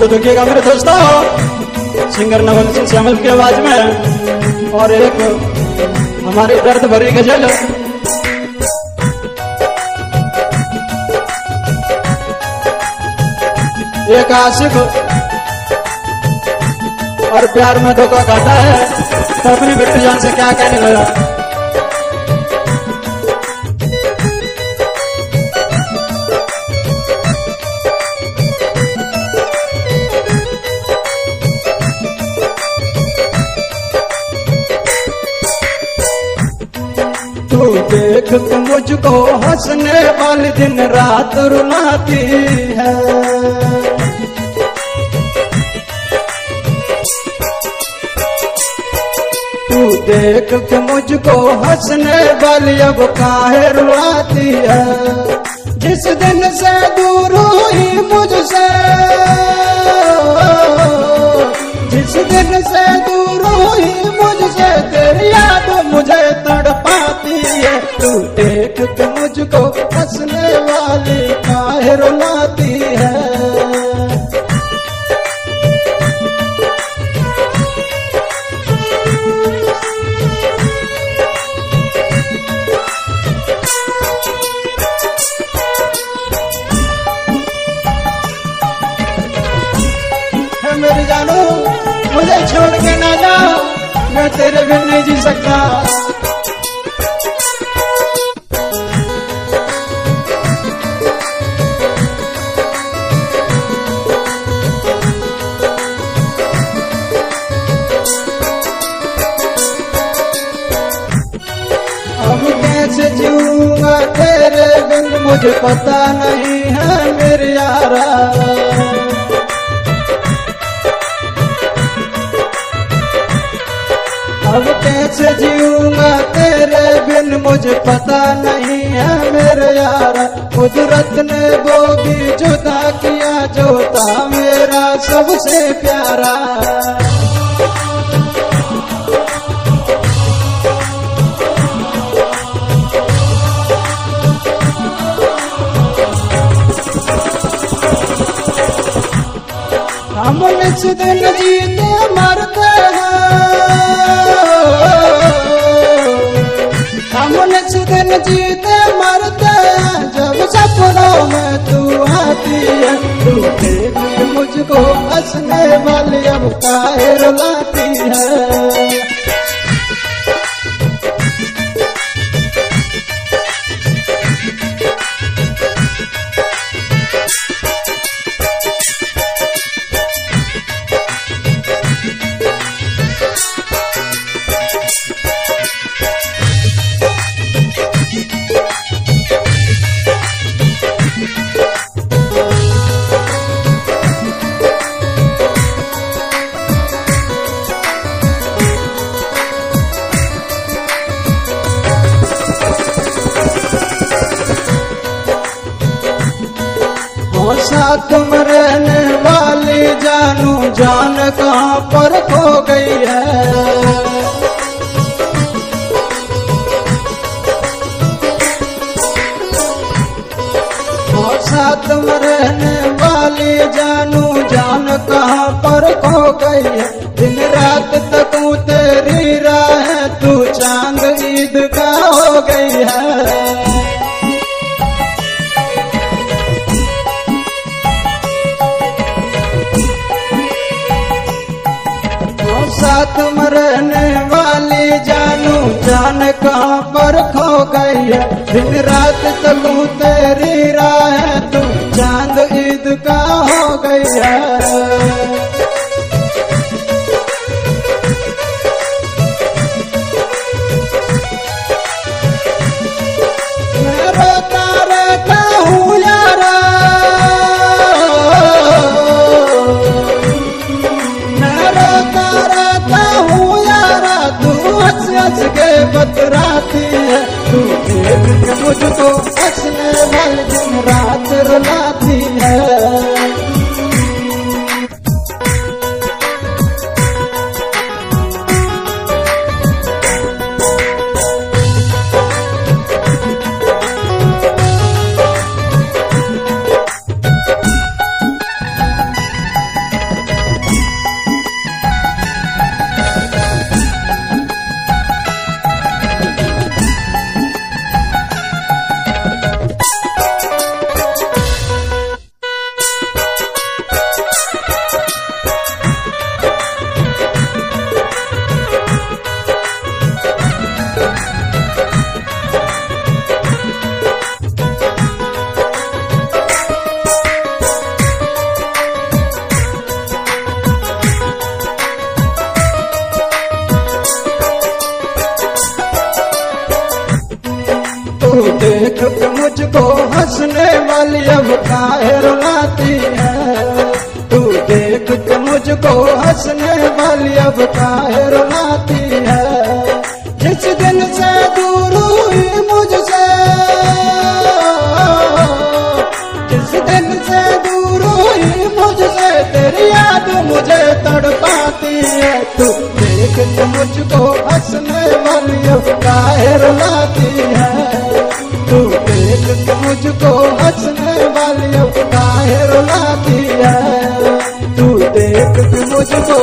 तो देखिएगा मेरे दोस्तों सिंगर नवल सिंह श्यामल की आवाज़ में और एक हमारे दर्द भरी गज़ल। एक आशिक और प्यार में धोखा खाता है। तो अपनी बेटी जान से क्या कहने लगा? तू मुझको हंसने वाली दिन रात रुलाती है। तू देख के मुझको हंसने वाली अब काहे रुलाती है? जिस दिन तू देख के मुझको हंसने वाली काहे रुलाती है मेरी जानू, मुझे छोड़ के ना जा, मैं तेरे बिन नहीं जी सकता। मुझे पता नहीं है मेरे यारा। अब कैसे जीऊँगा तेरे बिन? मुझे पता नहीं है मेरे यार। कुदरत ने वो भी जुदा किया, जो था मेरा सबसे प्यारा। इस दिन जीते मरते हम कुछ दिन जीते मरते जब सपनों में तू आती है। देख मुझको हंसने वाली अब काहे रुलाती है। साथ में रहने वाली जानू जान कहाँ पर खो गई है? हो साथ रहने वाली जानू जान कहाँ पर खो गई है? दिन रात तक तेरी राह तू चाँद ईद का हो गई है। साथ में रहने वाली जानू जान कहाँ पर खो गई है? दिन रात चलू तेरी राह मुझको देख के मुझको हंसने वाली अब काहे रुलाती है। तू देख के मुझको हंसने वाली अब काहे रुलाती है। जिस दिन से दूर हुई मुझसे, जिस दिन से दूर हुई मुझसे, तेरी याद मुझे तड़पाती है। तू देख के मुझको हंसने वाली अब काहे रुलाती है। मुझको हंसने वाली अब काहे रुलाती है? तू देख के मुझको